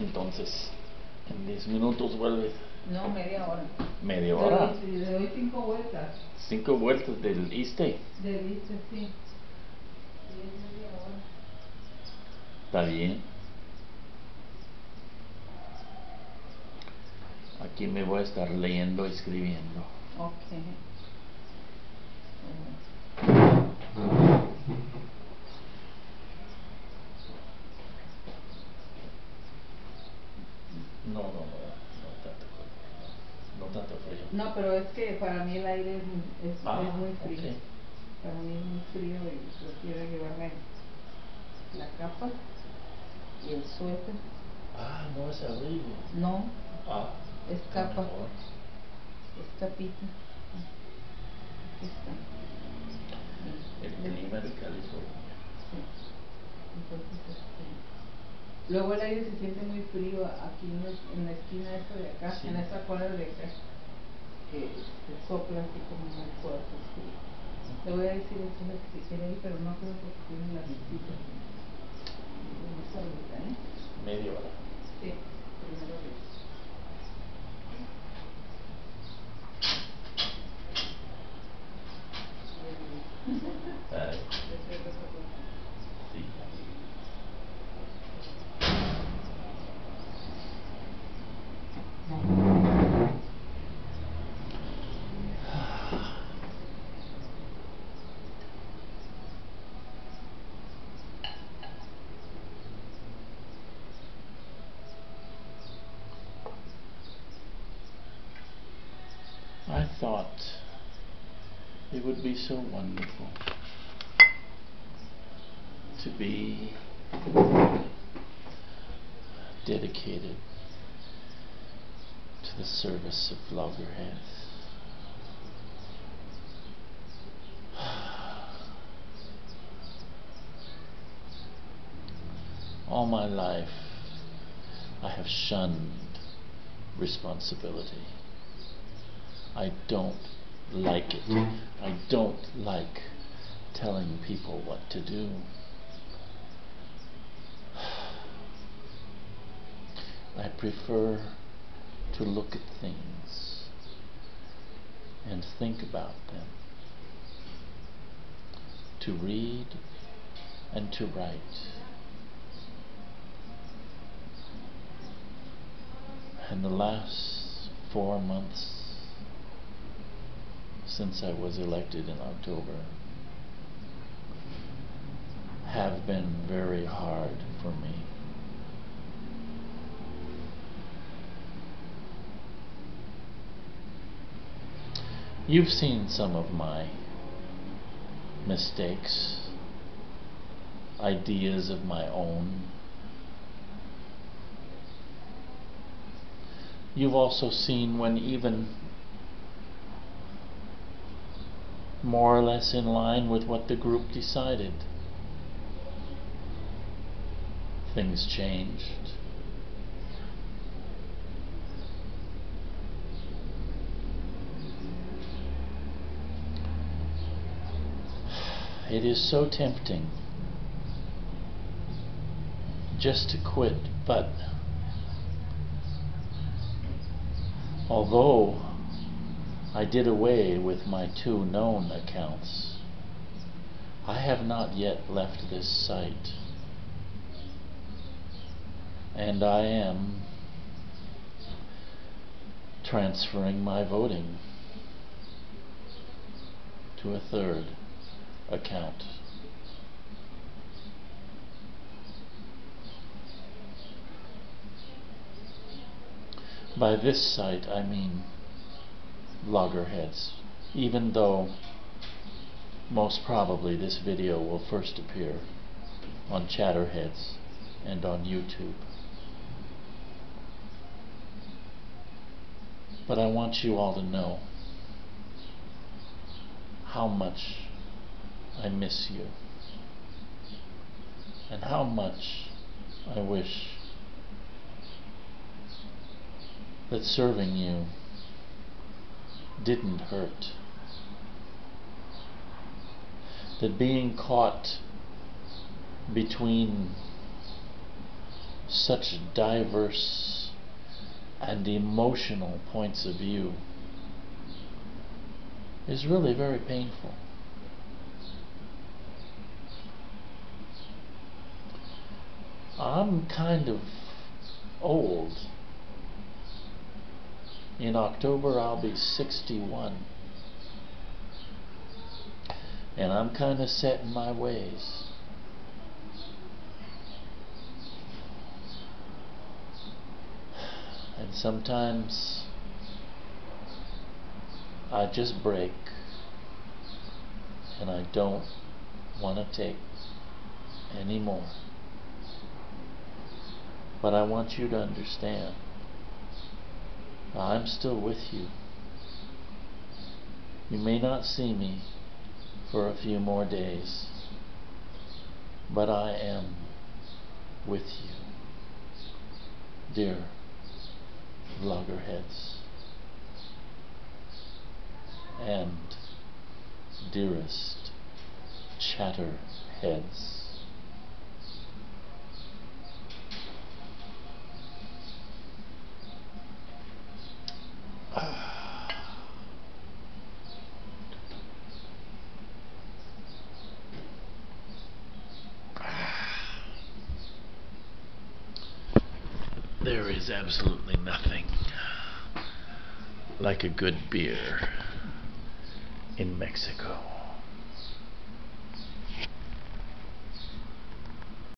Entonces, en 10 minutos vuelves. No, media hora. Media hora. le doy cinco vueltas. Cinco vueltas del Easter. De vista, sí. Está bien. Aquí me voy a estar leyendo escribiendo. Ok. No, no, no, no tanto, no tanto frío. No, pero es que para mí el aire es, es, Ah, es muy frío. Para mí es muy frío y prefiero llevarme la capa y el suéter. Ah, no es abrigo. No, Ah, es capa, es capita. Aquí está. El clima de California. Sí. Entonces, este, luego el aire se siente muy frío aquí en, la- en la esquina esta de acá, Sí. en esta cuadra de acá, que se sopla así como el frío. Le voy a decir entonces que si quiere ir, pero no creo porque tiene la visita. Vamos ahorita, ¿eh? Media hora. Sí, primero Dios. I thought it would be so wonderful to be dedicated to the service of vloggerheads. All my life, I have shunned responsibility. I don't like it. Mm-hmm. I don't like telling people what to do. I prefer to look at things and think about them, to read and to write. And the last four months since I was elected in October have been very hard for me. You've seen some of my mistakes, ideas of my own. You've also seen when even more or less in line with what the group decided. Things changed. It is so tempting just to quit, but although I did away with my two known accounts. I have not yet left this site. And I am transferring my voting to a third account. By this site, I mean vloggerheads, even though most probably this video will first appear on Chatterheads and on YouTube. But I want you all to know how much I miss you and how much I wish that serving you didn't hurt. That being caught between such diverse and emotional points of view is really very painful. I'm kind of old. In October, I'll be 61. And I'm kind of set in my ways. And sometimes I just break and I don't want to take any more. But I want you to understand I'm still with you. You may not see me for a few more days, but I am with you, dear vloggerheads and dearest chatterheads. There is absolutely nothing like a good beer in Mexico.